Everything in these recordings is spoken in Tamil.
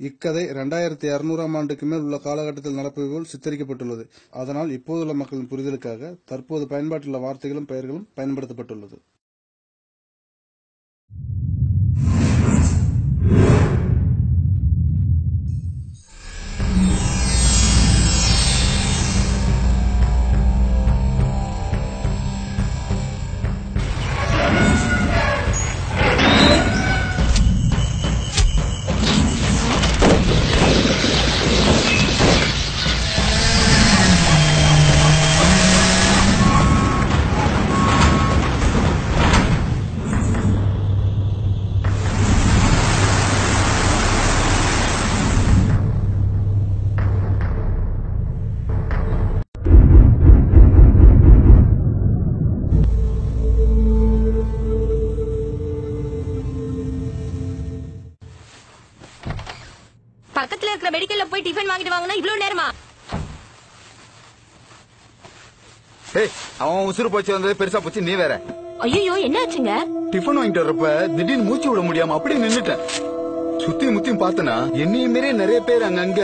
இக்கதை இரண்டாயிரத்தி அறுநூறாம் ஆண்டுக்கு மேல் உள்ள காலகட்டத்தில் நடப்பது போல் சித்தரிக்கப்பட்டுள்ளது. அதனால் இப்போதுள்ள மக்களின் புரிதலுக்காக தற்போது பயன்பாட்டுள்ள வார்த்தைகளும் பெயர்களும் பயன்படுத்தப்பட்டுள்ளது. பக்கத்துல இருக்கிற மெடிக்கல்ல போய் டிஃபன் வாங்கிட்டு வாங்கினா இவ்வளவு நேரமா? ஏய் அவன் உசுறு போச்சு வந்தது பெருசா போச்சு நீ வேற. ஐயோ என்ன ஆச்சுங்க டிஃபன் வாங்கிட்டு வர்றப்ப திடீர்னு மூச்சு விட முடியாம அப்படியே நின்னுட்டேன். சுத்தி முத்தியும் பார்த்தனா என்னையும் மீறே நிறைய பேர் அங்கங்க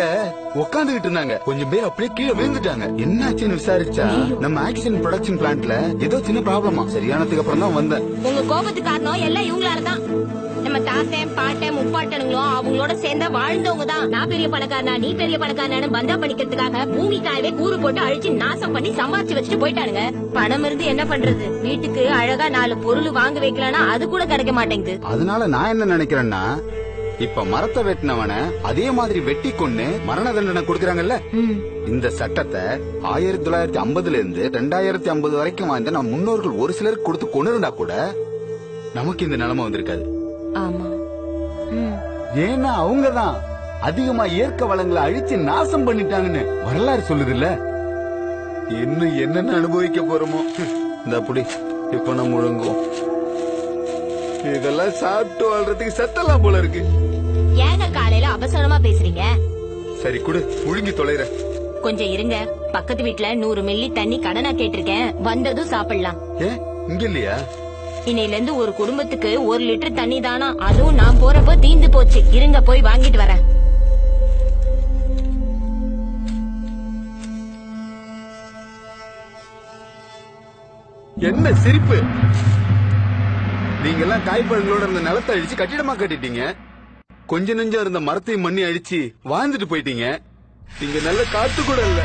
உட்காந்துகிட்டு இருந்தாங்க. கொஞ்சம் பேர் அப்படியே கீழே விழுந்துட்டாங்க. என்னாச்சுன்னு விசாரிச்சா நம்ம ஆக்சிஜன் ப்ரொடக்ஷன் பிளான்ட்ல ஏதோ சின்ன ப்ராப்ளமா சரியானதுக்கு அப்புறம் தான் வந்தேன். உங்க கோபத்துக்கு காரணம் எல்லாம் இவங்களால தான் நம்ம தாத்தன் பாட்டன் முப்பாட்டனுங்களும் அவங்களோட சேர்ந்த வாழ்ந்தவங்க தான் நான் பெரிய பணக்காரனா நீ பெரிய பணக்காரனான்னு பந்தா பண்ணிக்கிறதுக்காக பூமிக்காயவே கூறு போட்டு அழிச்சு நாசம் பண்ணி சம்பாதிச்சு வச்சுட்டு போயிட்டானுங்க. பணம் இருந்து என்ன பண்றது? வீட்டுக்கு அழகா நாலு பொருள் வாங்க வைக்கலாம்னா அது கூட கிடைக்க மாட்டேங்குது. அதனால நான் என்ன நினைக்கிறேன்னா இப்ப மரத்தை வெட்டினவன அதே மாதிரி வெட்டி கொன்னு மரண தண்டனை கொடுக்கறாங்கல்ல. இந்த சட்டத்தை ஆயிரத்தி தொள்ளாயிரத்தி ஐம்பதுல இருந்து ரெண்டாயிரத்தி ஐம்பது வரைக்கும் வாழ்ந்த நம்ம முன்னோர்கள் ஒரு சிலருக்கு கொடுத்து கொண்டிருந்தா கூட நமக்கு இந்த நிலைமை வந்திருக்காது. ஆமா. ஏன்னா அவங்கதான் அதிகமா இயற்கை வளங்களை அழிச்சு நாசம் பண்ணிட்டாங்கன்னு வரலாறு சொல்லுது இல்ல இன்னும் என்னென்ன அனுபவிக்க போறோமோ. இந்த அப்படி இப்ப நம்ம முழுங்கும் இதெல்லாம் சாப்பிட்டு வாழ்றதுக்கு செத்தலாம் போல இருக்கு. ஏங்க காலையில அவசரமா பேசுறீங்க? சரி குடு முழுங்கி தொலைற கொஞ்சம் இருங்க. பக்கத்து வீட்ல நூறு மில்லி தண்ணி கடனா கேட்டிருக்கேன். வந்ததும் சாப்பிடலாம். ஏன் இங்க இல்லையா? இன்னையில இருந்து ஒரு குடும்பத்துக்கு ஒரு லிட்டர் தண்ணி தானா? அதுவும் நான் போறப்போ தீந்து போச்சு. இருங்க போய் வாங்கிட்டு வரேன். என்ன சிரிப்பு? நீங்க எல்லாம் காய்பழங்களோட இருந்த நிலத்தை அழிச்சு கட்டிடமா கட்டிட்டீங்க? கொஞ்ச நெஞ்சம் இருந்த மரத்தையும் மண்ணி அழிச்சு வாழ்ந்துட்டு போயிட்டீங்க. இங்க நல்ல காத்து கூட இல்ல.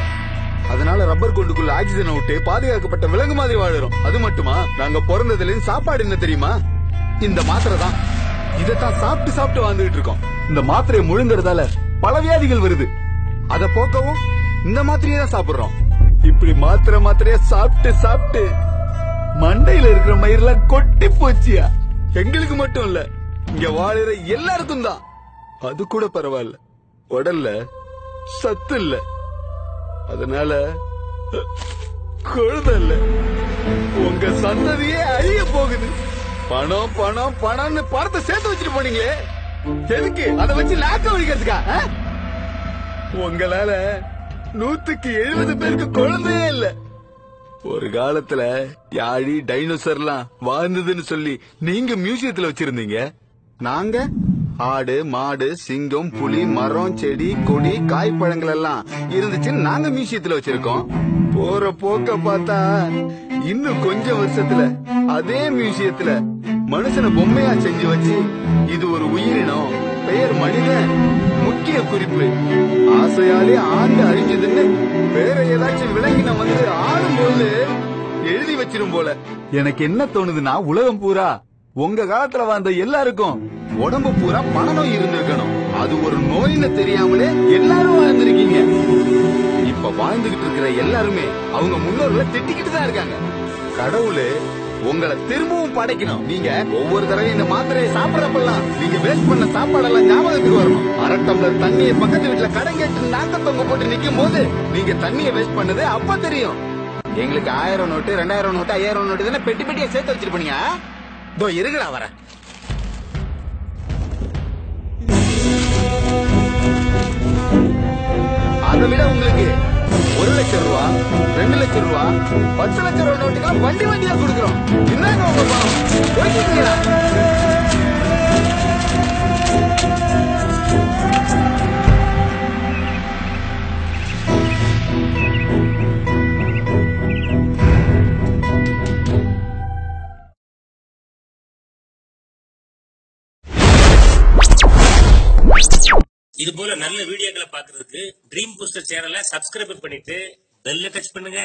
அதனால ரப்பர் கொண்டுக்குள்ள ஆக்சிஜனை விட்டு பாதுகாக்கப்பட்ட விலங்கு மாதிரி வாழுறோம். அது மட்டுமா? நாங்க பிறந்ததுல சாப்பாடு என்ன தெரியுமா? இந்த மாத்திரை தான். இதைத்தான் சாப்பிட்டு சாப்பிட்டு வாழ்ந்துட்டு இருக்கோம். இந்த மாத்திரையை முழுங்குறதால பல வியாதிகள் வருது. அத போக்கவும் இந்த மாத்திரையை தான் சாப்பிடுறோம். இப்படி மாத்திரை மாத்திரையா சாப்பிட்டு சாப்பிட்டு மண்டையில இருக்கிற மயிரெல்லாம் கொட்டி போச்சியா? எங்களுக்கு மட்டும் இல்ல இங்க வாழுற எல்லாருக்கும் தான். அது கூட பரவாயில்ல. உடல்ல சத்து இல்லை. அதனால அஹ், குழந்தை இல்ல உங்க சந்ததியே அழிய போகுது. பணம் பணம் பணம்னு பணத்தை சேர்த்து வச்சுட்டு போனீங்களே. எதுக்கு? அதை வச்சு நாக்க வலிக்கிறதுக்கா உங்களால நூத்துக்கு எழுபது பேருக்கு குழந்தையே இல்ல. ஒரு காலத்துல யாழி டைனோசர்லாம் வாழ்ந்ததுன்னு சொல்லி நீங்க மியூசியத்துல வச்சிருந்தீங்க. நாங்க ஆடு மாடு சிங்கம் புலி மரம் செடி கொடி காய்ப்பழங்கள் எல்லாம் இருந்துச்சுன்னு நாங்க மியூசியத்துல வச்சிருக்கோம். போற போக்க பார்த்தா இன்னும் கொஞ்சம் வருஷத்துல அதே மியூசியத்துல மனுஷனை பொம்மையா செஞ்சு வச்சு இது ஒரு உயிரினம். பெயர் மனிதன். முக்கிய குறிப்பு. ஆசையாலே ஆண்டு அழிஞ்சதுன்னு வேற ஏதாச்சும் விலங்கின வந்து ஆடும்போது எழுதி வச்சிரும் போல. எனக்கு என்ன தோணுதுன்னா உலகம் பூரா உங்க காலத்துல வாழ்ந்த எல்லாருக்கும் உடம்பு பூரா மனநோய் இருந்திருக்கணும். அது ஒரு நோயின்னு தெரியாமலே எல்லாரும் வாழ்ந்திருக்கீங்க. இப்ப வாழ்ந்துகிட்டு இருக்கிற எல்லாருமே அவங்க முன்னோர்களை திட்டிக்கிட்டு தான் இருக்காங்க. கடவுளு உங்களை திரும்பவும் படைக்கணும். நீங்க ஒவ்வொரு தடவையும் இந்த மாத்திரையை சாப்பிடறப்பெல்லாம் நீங்க வேஸ்ட் பண்ண சாப்பாடெல்லாம் ஞாபகத்துக்கு வரணும். அரை டம்ளர் தண்ணியை பக்கத்து வீட்டுல கடன் கேட்டு நாக்க தொங்க போட்டு நிக்கும் போது நீங்க தண்ணியை வேஸ்ட் பண்ணது அப்ப தெரியும். எங்களுக்கு ஆயிரம் நோட்டு ரெண்டாயிரம் நோட்டு ஐயாயிரம் நோட்டு தானே பெட்டி பெட்டியை சேர்த்து வச்சிருப்பீங்க? இதோ இருக்குடா வரேன். அதை விட உங்களுக்கு ஒரு லட்சம் ரூபா ரெண்டு லட்சம் ரூபா பத்து லட்சம் ரூபா நோட்டுக்கெல்லாம் வண்டி வண்டியா கொடுக்குறோம். என்னங்க உங்க பணம் இது போல நல்ல வீடியோக்களை பாக்குறதுக்கு ட்ரீம் பூஸ்டர் சேனலை சப்ஸ்கிரைப் பண்ணிட்டு பெல்ல டச் பண்ணுங்க.